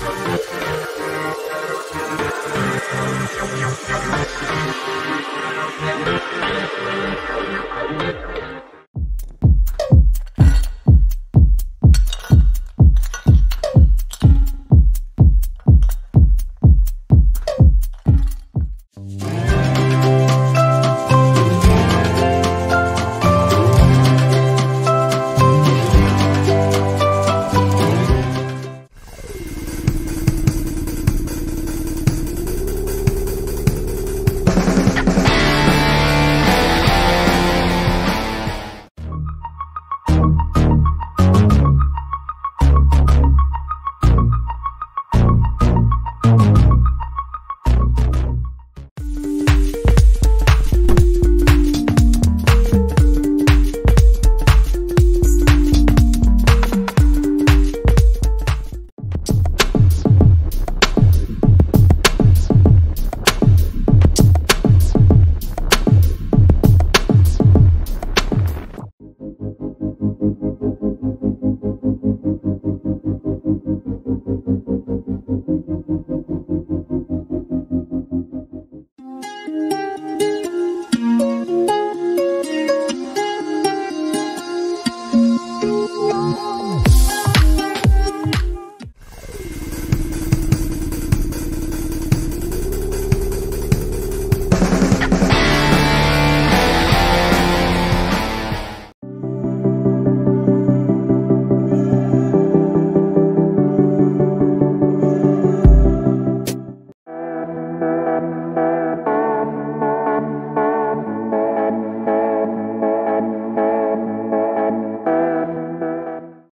I'm sorry.